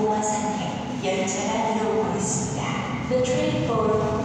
보호선행 열차가 들어오고 있습니다. The train for